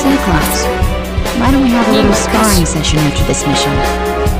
Cyclops, why don't we have a little sparring session after this mission?